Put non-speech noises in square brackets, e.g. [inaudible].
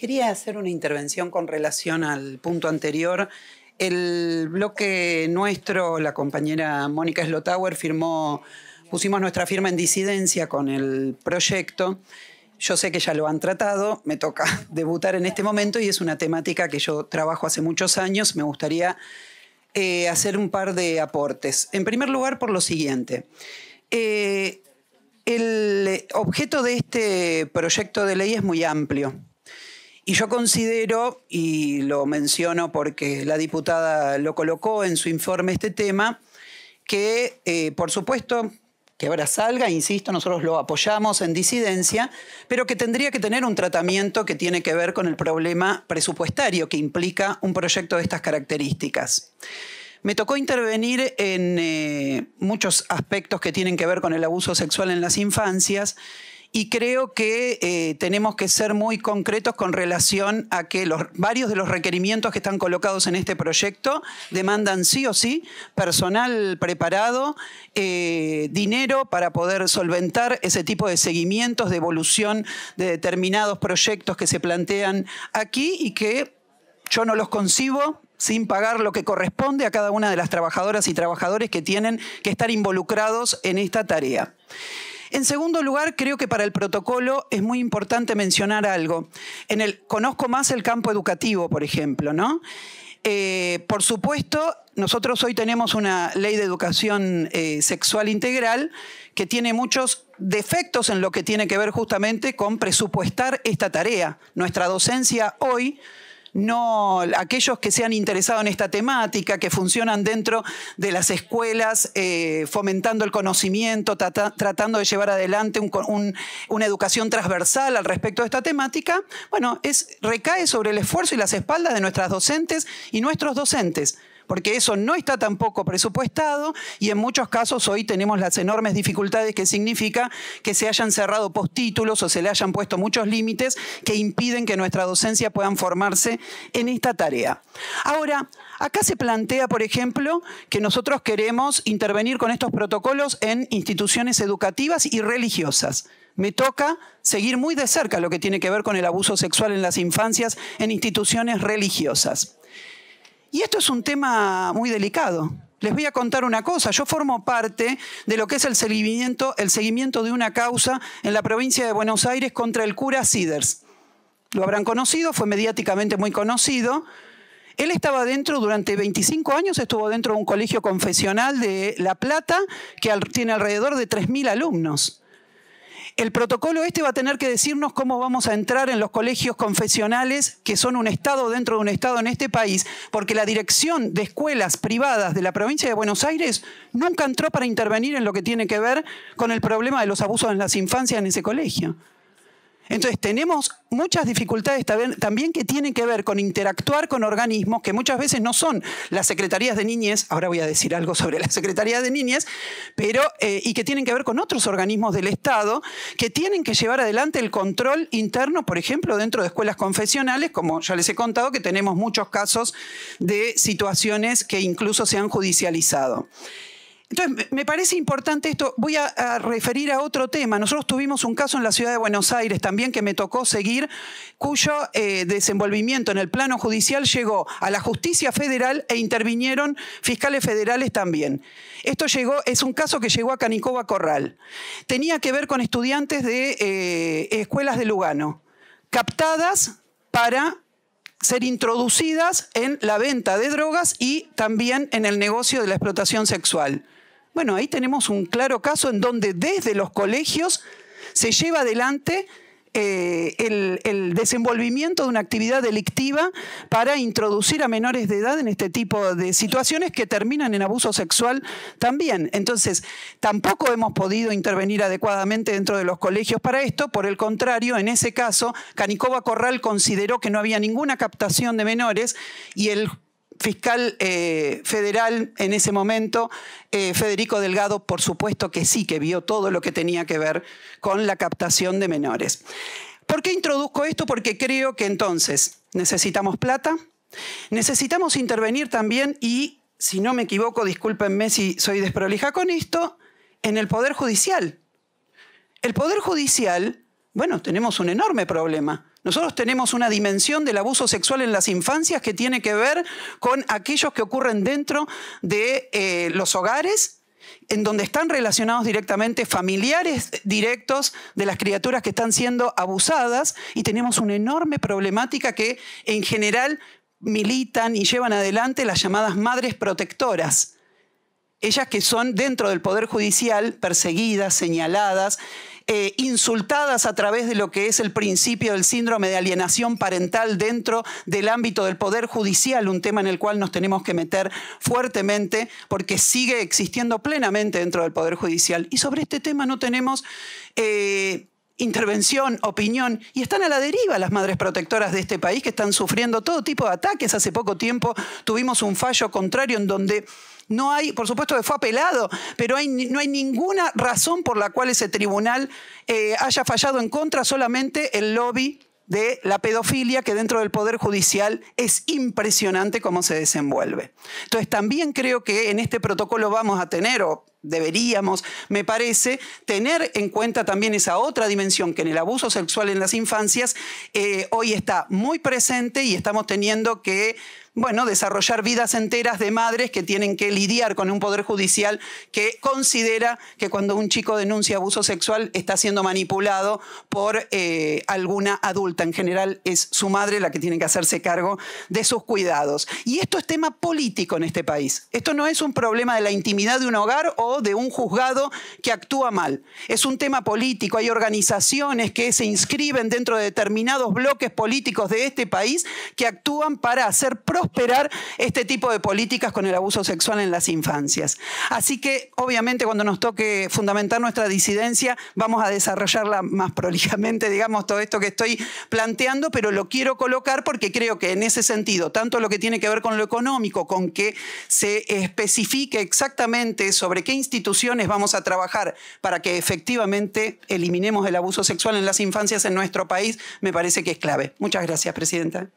Quería hacer una intervención con relación al punto anterior. El bloque nuestro, la compañera Mónica Slotauer firmó, pusimos nuestra firma en disidencia con el proyecto. Yo sé que ya lo han tratado, me toca [laughs] debutar en este momento y es una temática que yo trabajo hace muchos años. Me gustaría eh, hacer un par de aportes. En primer lugar, por lo siguiente. Eh, el objeto de este proyecto de ley es muy amplio. Y yo considero, y lo menciono porque la diputada lo colocó en su informe este tema, que eh, por supuesto que ahora salga, insisto, nosotros lo apoyamos en disidencia, pero que tendría que tener un tratamiento que tiene que ver con el problema presupuestario que implica un proyecto de estas características. Me tocó intervenir en eh, muchos aspectos que tienen que ver con el abuso sexual en las infancias y creo que eh, tenemos que ser muy concretos con relación a que los, varios de los requerimientos que están colocados en este proyecto demandan sí o sí personal preparado, eh, dinero para poder solventar ese tipo de seguimientos, de evolución de determinados proyectos que se plantean aquí y que yo no los concibo sin pagar lo que corresponde a cada una de las trabajadoras y trabajadores que tienen que estar involucrados en esta tarea. En segundo lugar, creo que para el protocolo es muy importante mencionar algo. En el, conozco más el campo educativo, por ejemplo, ¿no? Eh, por supuesto, nosotros hoy tenemos una ley de educación eh, sexual integral que tiene muchos defectos en lo que tiene que ver justamente con presupuestar esta tarea. Nuestra docencia hoy no aquellos que se han interesado en esta temática, que funcionan dentro de las escuelas, eh, fomentando el conocimiento, tratando de llevar adelante una educación transversal al respecto de esta temática, bueno, es, recae sobre el esfuerzo y las espaldas de nuestras docentes y nuestros docentes porque eso no está tampoco presupuestado y en muchos casos hoy tenemos las enormes dificultades que significa que se hayan cerrado postítulos o se le hayan puesto muchos límites que impiden que nuestra docencia puedan formarse en esta tarea. Ahora, acá se plantea, por ejemplo, que nosotros queremos intervenir con estos protocolos en instituciones educativas y religiosas me toca seguir muy de cerca lo que tiene que ver con el abuso sexual en las infancias en instituciones religiosas. Y esto es un tema muy delicado. Les voy a contar una cosa. Yo formo parte de lo que es el seguimiento, de una causa en la provincia de Buenos Aires contra el cura Siders. Lo habrán conocido, fue mediáticamente muy conocido. Él estaba dentro, durante 25 años estuvo dentro de un colegio confesional de La Plata que tiene alrededor de 3.000 alumnos el protocolo este va a tener que decirnos cómo vamos a entrar en los colegios confesionales, que son un Estado dentro de un Estado en este país, porque la dirección de escuelas privadas de la provincia de Buenos Aires nunca entró para intervenir en lo que tiene que ver con el problema de los abusos en las infancias en ese colegio. Entonces tenemos muchas dificultades también que tienen que ver con interactuar con organismos que muchas veces no son las secretarías de niñez, ahora voy a decir algo sobre la secretaría de niñez, pero eh, y que tienen que ver con otros organismos del Estado que tienen que llevar adelante el control interno, por ejemplo, dentro de escuelas confesionales, como ya les he contado que tenemos muchos casos de situaciones que incluso se han judicializado. Entonces, me parece importante esto. Voy a, referir a otro tema. Nosotros tuvimos un caso en la ciudad de Buenos Aires también que me tocó seguir, cuyo eh, desenvolvimiento en el plano judicial llegó a la justicia federal e intervinieron fiscales federales también. Esto llegó, es un caso que llegó a Canicoba Corral. Tenía que ver con estudiantes de eh, escuelas de Lugano, captadas para ser introducidas en la venta de drogas y también en el negocio de la explotación sexual. Bueno, ahí tenemos un claro caso en donde desde los colegios se lleva adelante eh, el, desenvolvimiento de una actividad delictiva para introducir a menores de edad en este tipo de situaciones que terminan en abuso sexual también. Entonces, tampoco hemos podido intervenir adecuadamente dentro de los colegios para esto. Por el contrario, en ese caso, Canicoba Corral consideró que no había ninguna captación de menores y el fiscal eh, federal en ese momento, eh, Federico Delgado, por supuesto que sí, que vio todo lo que tenía que ver con la captación de menores. ¿Por qué introduzco esto? Porque creo que entonces necesitamos plata, necesitamos intervenir también y, si no me equivoco, discúlpenme si soy desprolija con esto, en el Poder Judicial. El Poder Judicial, bueno, tenemos un enorme problema Nosotros tenemos una dimensión del abuso sexual en las infancias que tiene que ver con aquellos que ocurren dentro de eh, los hogares en donde están relacionados directamente familiares directos de las criaturas que están siendo abusadas y tenemos una enorme problemática que en general militan y llevan adelante las llamadas madres protectoras. Ellas que son dentro del Poder Judicial perseguidas, señaladas, eh, insultadas a través de lo que es el principio del síndrome de alienación parental dentro del ámbito del Poder Judicial, un tema en el cual nos tenemos que meter fuertemente porque sigue existiendo plenamente dentro del Poder Judicial. Y sobre este tema no tenemos... Eh, intervención, opinión, y están a la deriva las madres protectoras de este país que están sufriendo todo tipo de ataques. Hace poco tiempo tuvimos un fallo contrario en donde no hay, por supuesto que fue apelado, pero no hay ninguna razón por la cual ese tribunal eh, haya fallado en contra, solamente el lobby de la pedofilia que dentro del Poder Judicial es impresionante cómo se desenvuelve. Entonces también creo que en este protocolo vamos a tener, o deberíamos, me parece, tener en cuenta también esa otra dimensión que en el abuso sexual en las infancias eh, hoy está muy presente y estamos teniendo que bueno, desarrollar vidas enteras de madres que tienen que lidiar con un poder judicial que considera que cuando un chico denuncia abuso sexual está siendo manipulado por eh, alguna adulta. En general es su madre la que tiene que hacerse cargo de sus cuidados. Y esto es tema político en este país. Esto no es un problema de la intimidad de un hogar o de un juzgado que actúa mal. Es un tema político. Hay organizaciones que se inscriben dentro de determinados bloques políticos de este país que actúan para hacer prosperar este tipo de políticas con el abuso sexual en las infancias. Así que, obviamente, cuando nos toque fundamentar nuestra disidencia, vamos a desarrollarla más prolijamente, digamos, todo esto que estoy planteando, pero lo quiero colocar porque creo que en ese sentido, tanto lo que tiene que ver con lo económico, con que se especifique exactamente sobre qué instituciones vamos a trabajar para que efectivamente eliminemos el abuso sexual en las infancias en nuestro país, me parece que es clave. Muchas gracias, Presidenta.